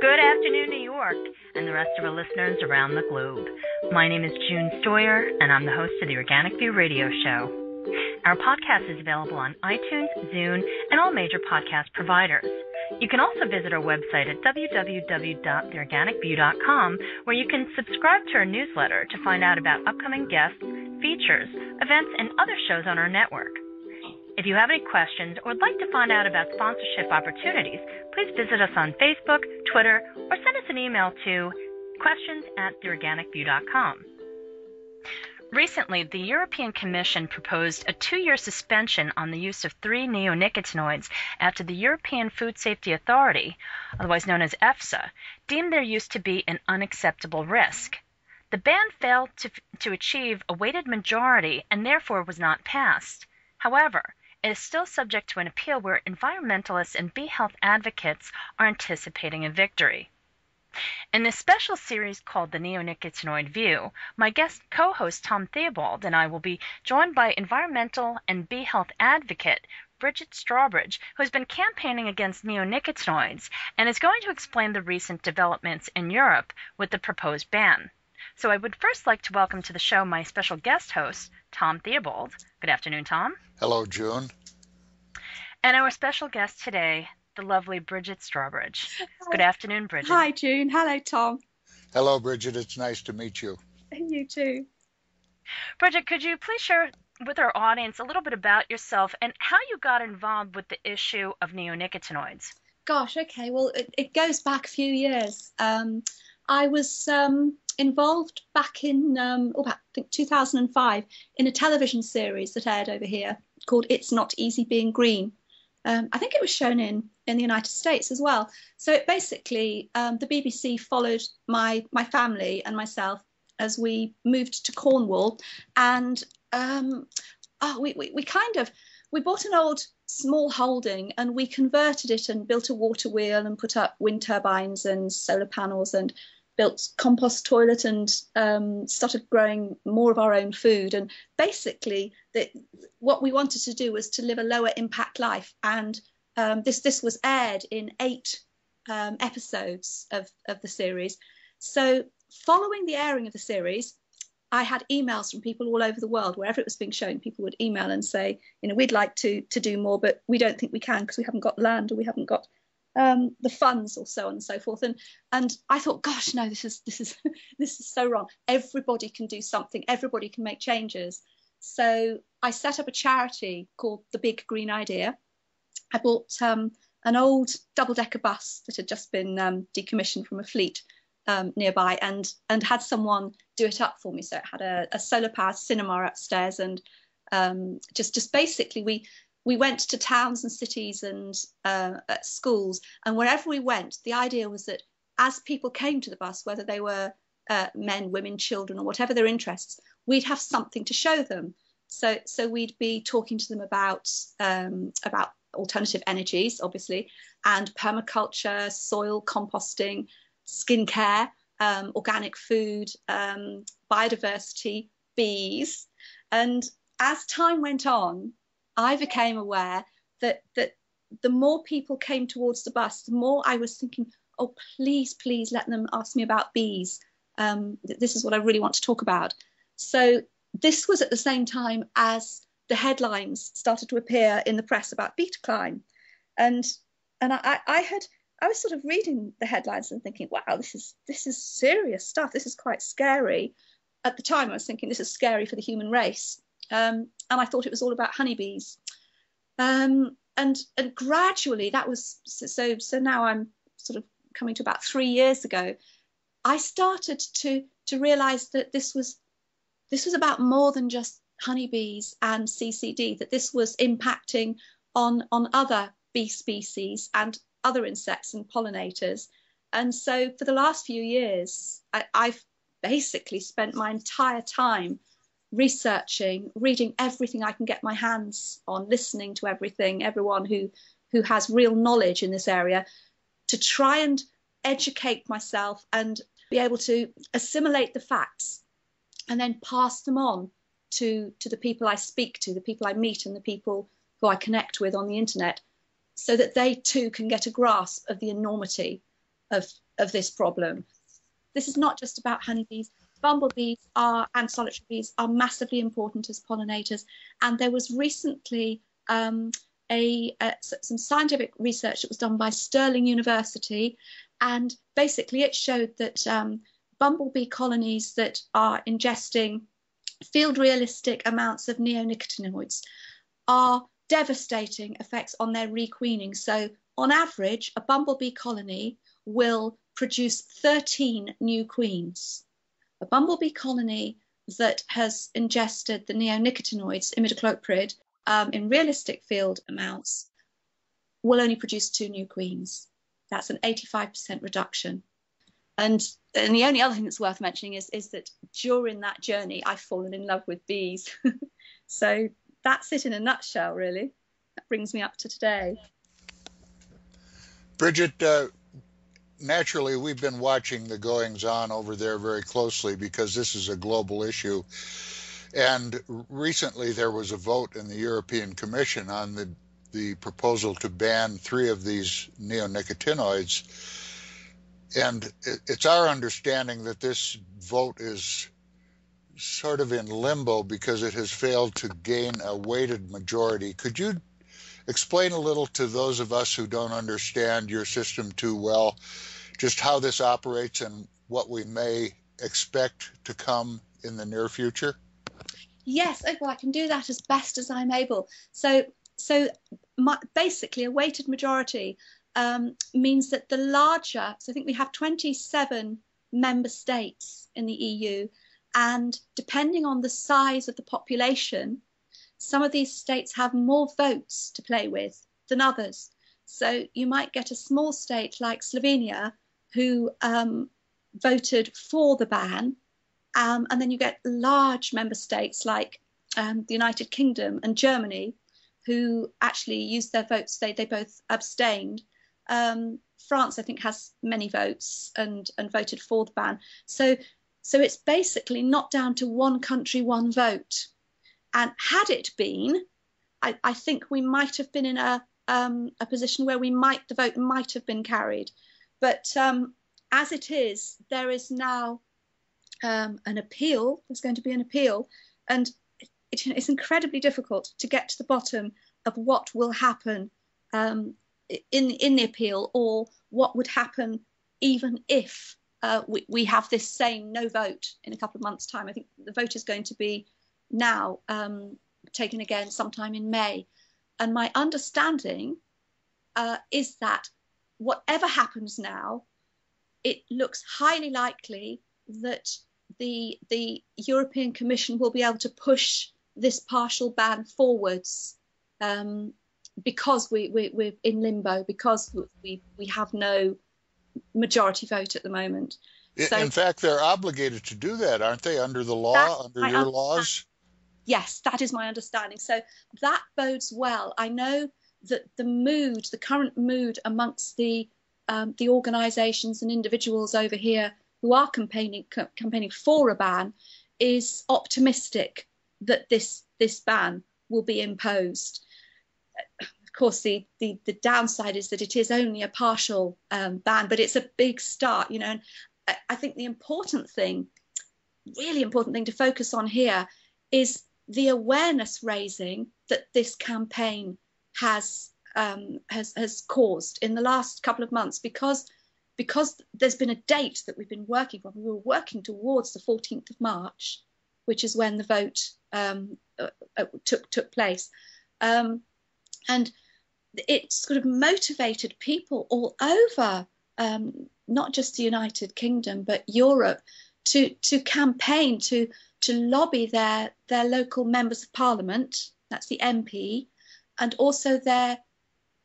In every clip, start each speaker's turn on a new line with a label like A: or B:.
A: Good afternoon, New York, and the rest of our listeners around the globe. My name is June Stoyer, and I'm the host of the Organic View Radio Show. Our podcast is available on iTunes, Zune, and all major podcast providers. You can also visit our website at www.theorganicview.com, where you can subscribe to our newsletter to find out about upcoming guests, features, events, and other shows on our network. If you have any questions or would like to find out about sponsorship opportunities, please visit us on Facebook, Twitter, or send us an email to questions at theorganicview.com. Recently, the European Commission proposed a two year suspension on the use of three neonicotinoids after the European Food Safety Authority, otherwise known as EFSA, deemed their use to be an unacceptable risk. The ban failed to, to achieve a weighted majority and therefore was not passed. However, is still subject to an appeal where environmentalists and bee health advocates are anticipating a victory. In this special series called The Neonicotinoid View, my guest co host Tom Theobald and I will be joined by environmental and bee health advocate Brigit Strawbridge, who has been campaigning against neonicotinoids and is going to explain the recent developments in Europe with the proposed ban. So I would first like to welcome to the show my special guest host, Tom Theobald. Good afternoon, Tom.
B: Hello, June.
A: And our special guest today, the lovely Brigit Strawbridge. Good afternoon, Brigit.
C: Hi, June. Hello, Tom.
B: Hello, Brigit. It's nice to meet you.
C: You too.
A: Brigit, could you please share with our audience a little bit about yourself and how you got involved with the issue of neonicotinoids?
C: Gosh, okay. Well, it, it goes back a few years. Um, I was um, involved back in um, oh, about I think 2005 in a television series that aired over here called "It's Not Easy Being Green." Um, I think it was shown in in the United States as well. So it basically um, the BBC followed my my family and myself as we moved to Cornwall, and um, oh, we, we we kind of we bought an old small holding and we converted it and built a water wheel and put up wind turbines and solar panels and built compost toilet and um, started growing more of our own food. And basically, the, what we wanted to do was to live a lower impact life. And um, this this was aired in eight um, episodes of, of the series. So following the airing of the series, I had emails from people all over the world, wherever it was being shown. People would email and say, you know, we'd like to to do more, but we don't think we can because we haven't got land or we haven't got um, the funds or so on and so forth. And and I thought, gosh, no, this is this is this is so wrong. Everybody can do something. Everybody can make changes. So I set up a charity called the Big Green Idea. I bought um, an old double-decker bus that had just been um, decommissioned from a fleet um, nearby, and and had someone do it up for me. So it had a, a solar-powered cinema upstairs, and um, just just basically we we went to towns and cities and uh, schools, and wherever we went, the idea was that as people came to the bus, whether they were uh, men, women, children, or whatever their interests, we'd have something to show them. So, so we'd be talking to them about um, about alternative energies, obviously, and permaculture, soil composting, skincare, um, organic food, um, biodiversity, bees, and as time went on, I became aware that that the more people came towards the bus, the more I was thinking, oh, please, please let them ask me about bees. Um, this is what I really want to talk about. So this was at the same time as the headlines started to appear in the press about bee decline, and and I, I had I was sort of reading the headlines and thinking, wow, this is this is serious stuff. This is quite scary. At the time, I was thinking this is scary for the human race. Um, and I thought it was all about honeybees. Um, and and gradually that was so so now I'm sort of coming to about three years ago. I started to to realise that this was this was about more than just honeybees and CCD. That this was impacting on on other bee species and other insects and pollinators. And so for the last few years, I, I've basically spent my entire time researching, reading everything I can get my hands on, listening to everything, everyone who who has real knowledge in this area, to try and educate myself and be able to assimilate the facts and then pass them on to to the people I speak to, the people I meet, and the people who I connect with on the internet, so that they too can get a grasp of the enormity of of this problem. This is not just about honeybees. Bumblebees are and solitary bees are massively important as pollinators. And there was recently um, a, some scientific research that was done by Stirling University, and basically it showed that um, bumblebee colonies that are ingesting field realistic amounts of neonicotinoids are devastating effects on their requeening. So, on average, a bumblebee colony will produce 13 new queens. A bumblebee colony that has ingested the neonicotinoids, imidacloprid, um, in realistic field amounts will only produce two new queens. That's an 85% reduction. And, and the only other thing that's worth mentioning is, is that during that journey, I've fallen in love with bees. so that's it in a nutshell, really. That brings me up to today.
B: Brigit, uh, naturally, we've been watching the goings on over there very closely because this is a global issue. And recently there was a vote in the European Commission on the, the proposal to ban three of these neonicotinoids. And it's our understanding that this vote is sort of in limbo because it has failed to gain a weighted majority. Could you explain a little to those of us who don't understand your system too well just how this operates and what we may expect to come in the near future?
C: Yes, oh, well, I can do that as best as I'm able. So, so my, basically, a weighted majority um, means that the larger, so I think we have 27 member states in the EU, and depending on the size of the population, some of these states have more votes to play with than others. So you might get a small state like Slovenia who um, voted for the ban um, and then you get large member states like um, the United Kingdom and Germany, who actually used their votes. They, they both abstained. Um, France, I think, has many votes and, and voted for the ban. So, so it's basically not down to one country, one vote. And had it been, I, I think we might have been in a, um, a position where we might the vote might have been carried. But um, as it is, there is now um, an appeal. There's going to be an appeal, and it, it's incredibly difficult to get to the bottom of what will happen um, in in the appeal, or what would happen even if uh, we, we have this same no vote in a couple of months' time. I think the vote is going to be now um, taken again sometime in May, and my understanding uh, is that whatever happens now, it looks highly likely that the the European Commission will be able to push this partial ban forwards um, because we, we, we're in limbo because we, we have no majority vote at the moment.
B: So, in fact, they're obligated to do that, aren't they, under the law, under your laws?
C: Yes, that is my understanding. So that bodes well. I know that the mood, the current mood amongst the um, the organisations and individuals over here who are campaigning campaigning for a ban is optimistic that this this ban will be imposed. Of course, the, the, the downside is that it is only a partial um, ban, but it's a big start, you know. And I, I think the important thing, really important thing to focus on here, is the awareness raising that this campaign has um, has has caused in the last couple of months because because there's been a date that we've been working from, we were working towards the 14th of March, which is when the vote um, uh, uh, took took place, um, and it sort of motivated people all over, um, not just the United Kingdom but Europe, to to campaign to to lobby their their local members of parliament, that's the MP, and also their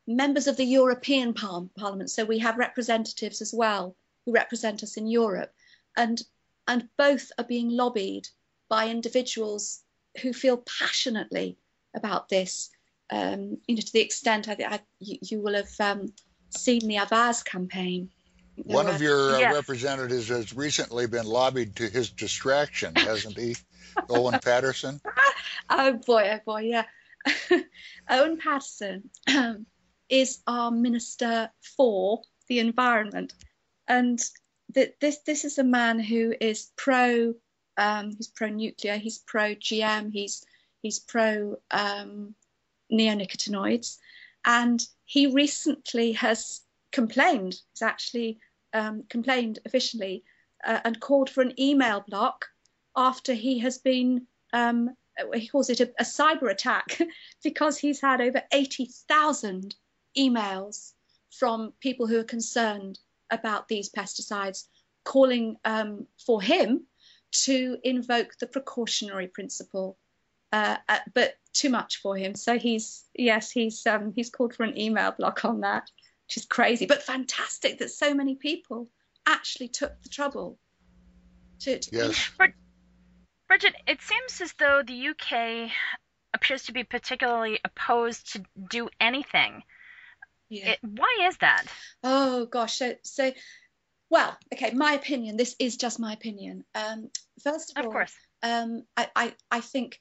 C: members of the European par- Parliament. So we have representatives as well who represent us in Europe, and and both are being lobbied by individuals who feel passionately about this. Um, you know, to the extent I, I, you, you, will have um, seen the Avaaz campaign.
B: One of your uh, yes. representatives has recently been lobbied to his distraction, hasn't he? Owen Paterson?
C: oh boy, oh boy, yeah. Owen Paterson is our Minister for the Environment. and th- this this is a man who is pro um, he's pro nuclear, he's pro GM, he's he's pro um, neonicotinoids, and he recently has complained. He's actually um, complained officially uh, and called for an email block after he has been um, he calls it a, a cyber attack because he's had over 80,000 emails from people who are concerned about these pesticides, calling um, for him to invoke the precautionary principle. Uh, uh, but too much for him. So he's yes, he's um, he's called for an email block on that, which is crazy, but fantastic that so many people actually took the trouble to. to
B: yes.
A: Brigit, it seems as though the UK appears to be particularly opposed to do anything. Yeah. It, why is that?
C: Oh gosh, so so well, okay, my opinion. This is just my opinion. Um, first of,
A: of
C: all,
A: course.
C: Um, I, I I think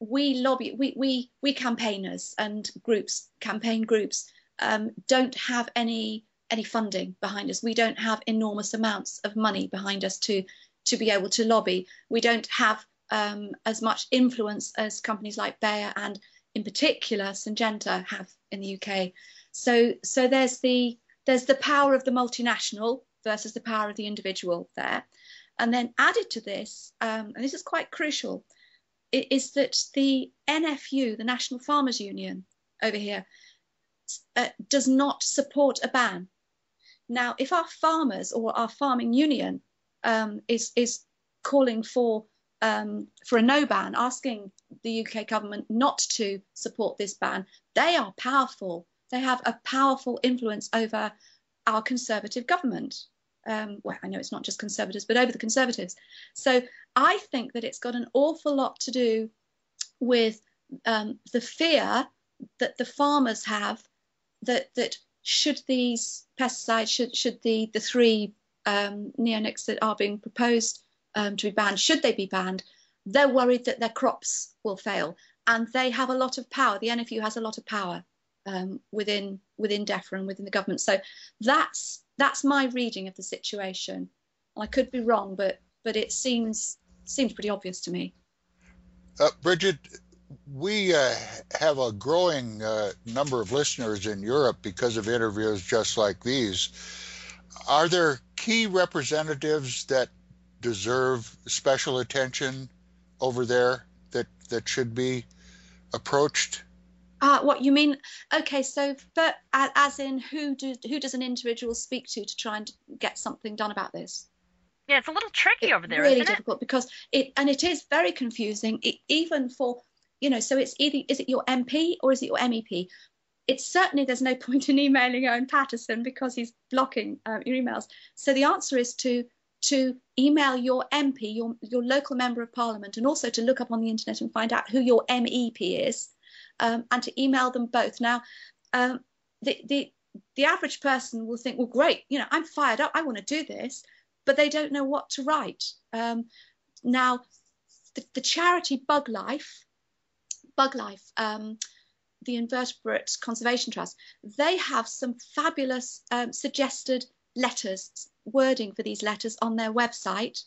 C: we lobby we we we campaigners and groups campaign groups um, don't have any any funding behind us. We don't have enormous amounts of money behind us to to be able to lobby. We don't have um, as much influence as companies like Bayer and, in particular, Syngenta have in the UK. So, so there's the there's the power of the multinational versus the power of the individual there, and then added to this, um, and this is quite crucial, is that the NFU, the National Farmers Union, over here, uh, does not support a ban. Now, if our farmers or our farming union um, is is calling for um, for a no ban, asking the UK government not to support this ban. They are powerful. They have a powerful influence over our Conservative government. Um, well, I know it's not just Conservatives, but over the Conservatives. So I think that it's got an awful lot to do with um, the fear that the farmers have that that should these pesticides, should should the the three um, neonics that are being proposed um, to be banned, should they be banned, they're worried that their crops will fail, and they have a lot of power. The NFU has a lot of power um, within within DEFRA and within the government. So that's that's my reading of the situation. I could be wrong, but but it seems seems pretty obvious to me.
B: Uh, Brigit, we uh, have a growing uh, number of listeners in Europe because of interviews just like these. Are there key representatives that deserve special attention over there that that should be approached?
C: Uh, what you mean? Okay, so but as in who do who does an individual speak to to try and get something done about this?
A: Yeah, it's a little tricky
C: it's
A: over there.
C: It's really difficult because it and it is very confusing. It, even for you know, so it's either is it your MP or is it your MEP? it's certainly there's no point in emailing Owen Paterson because he's blocking uh, your emails. So the answer is to to email your MP, your your local member of parliament, and also to look up on the internet and find out who your MEP is, um, and to email them both. Now, um, the the the average person will think, well, great, you know, I'm fired up, I want to do this, but they don't know what to write. Um, now, the, the charity Bug Life, Bug Life. Um, the Invertebrate Conservation Trust, they have some fabulous um, suggested letters, wording for these letters on their website,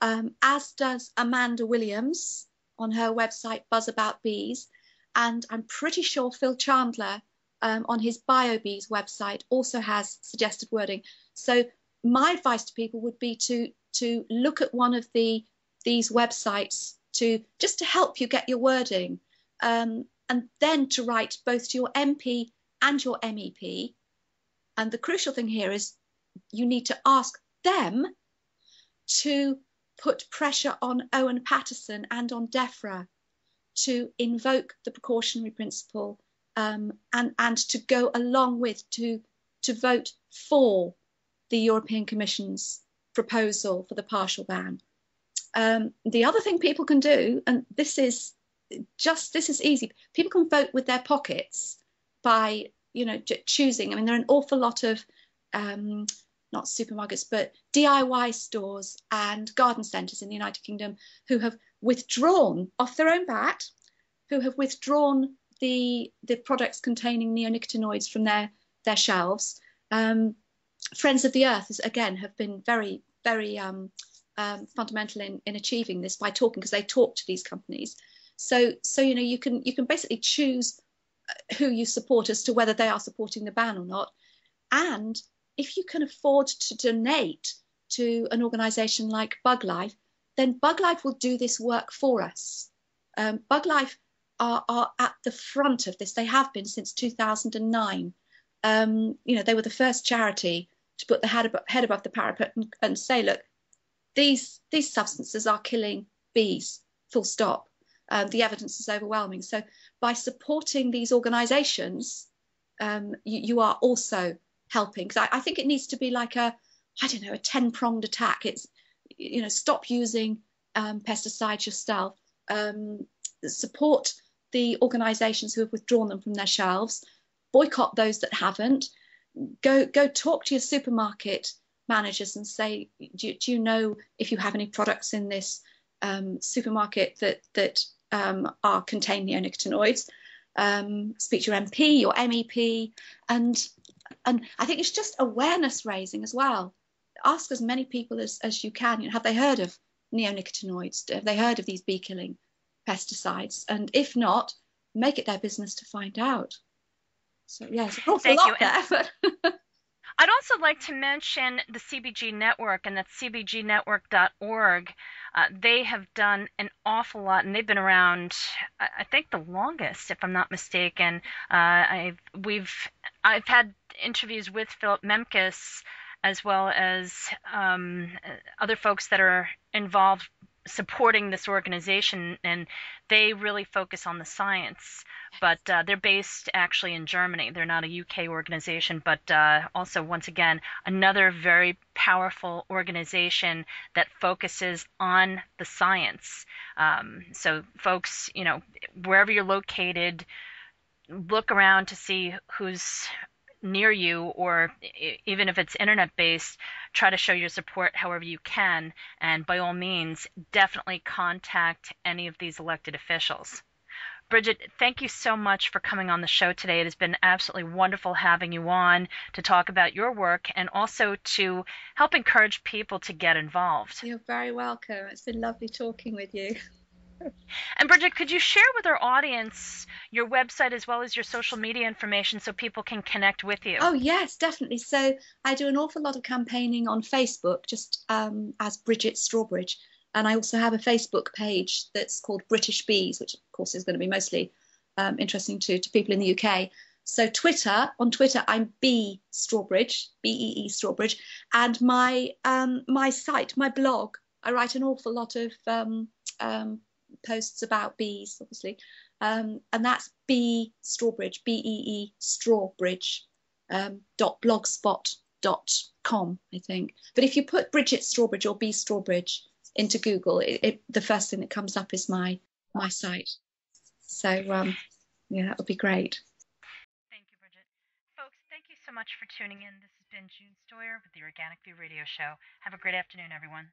C: um, as does Amanda Williams on her website, Buzz About Bees. And I'm pretty sure Phil Chandler um, on his BioBees website also has suggested wording. So my advice to people would be to to look at one of the these websites to just to help you get your wording. Um, and then to write both to your MP and your MEP. And the crucial thing here is you need to ask them to put pressure on Owen Paterson and on DEFRA to invoke the precautionary principle um, and, and to go along with to, to vote for the European Commission's proposal for the partial ban. Um, the other thing people can do, and this is just this is easy. People can vote with their pockets by you know choosing. I mean, there are an awful lot of um, not supermarkets, but DIY stores and garden centres in the United Kingdom who have withdrawn off their own bat, who have withdrawn the the products containing neonicotinoids from their their shelves. Um, Friends of the Earth, is, again, have been very, very um, um, fundamental in, in achieving this by talking because they talk to these companies. So, so you know, you can you can basically choose uh, who you support as to whether they are supporting the ban or not, and if you can afford to donate to an organisation like BugLife, then BugLife will do this work for us. Um, BugLife are, are at the front of this. They have been since 2009. Um, you know, they were the first charity to put the head above, head above the parapet and, and say, look, these these substances are killing bees. Full stop. Um, the evidence is overwhelming. So by supporting these organisations, um, you, you, are also helping. Because I, I, think it needs to be like a, I don't know, a ten pronged attack. It's you know, stop using um, pesticides yourself. Um, support the organisations who have withdrawn them from their shelves. Boycott those that haven't. Go go talk to your supermarket managers and say, do, do you know if you have any products in this um, supermarket that that um, are contain neonicotinoids? Um, speak to your MP, your MEP, and and I think it's just awareness raising as well. Ask as many people as, as you can. You know, have they heard of neonicotinoids? Have they heard of these bee killing pesticides? And if not, make it their business to find out. So yes, an awful Thank lot you. there. But
A: I'd also like to mention the CBG Network, and that's cbgnetwork.org. Uh, they have done an awful lot, and they've been around, I think, the longest, if I'm not mistaken. Uh, I've we've I've had interviews with Philipp Mimkes, as well as um, other folks that are involved supporting this organization, and they really focus on the science but uh, they're based actually in Germany. They're not a UK organization, but uh, also, once again, another very powerful organization that focuses on the science. Um, so, folks, you know, wherever you're located, look around to see who's near you, or even if it's internet based, try to show your support however you can. And by all means, definitely contact any of these elected officials. Brigit, thank you so much for coming on the show today. It has been absolutely wonderful having you on to talk about your work and also to help encourage people to get involved.
C: You're very welcome. It's been lovely talking with you.
A: And Brigit, could you share with our audience your website as well as your social media information so people can connect with you?
C: Oh, yes, definitely. So I do an awful lot of campaigning on Facebook, just um, as Brigit Strawbridge. And I also have a Facebook page that's called British Bees, which of course is going to be mostly um, interesting to, to people in the UK. So Twitter, on Twitter, I'm B Strawbridge, B E E Strawbridge, and my um, my site, my blog, I write an awful lot of um, um posts about bees, obviously, um, and that's B Strawbridge, B E E Strawbridge um, dot blogspot dot com, I think. But if you put Brigit Strawbridge or B Strawbridge into Google, it, it, the first thing that comes up is my my site. So um, yeah, that would be great.
A: Thank you, Brigit. Folks, thank you so much for tuning in. This has been June Stoyer with the Organic View Radio Show. Have a great afternoon, everyone.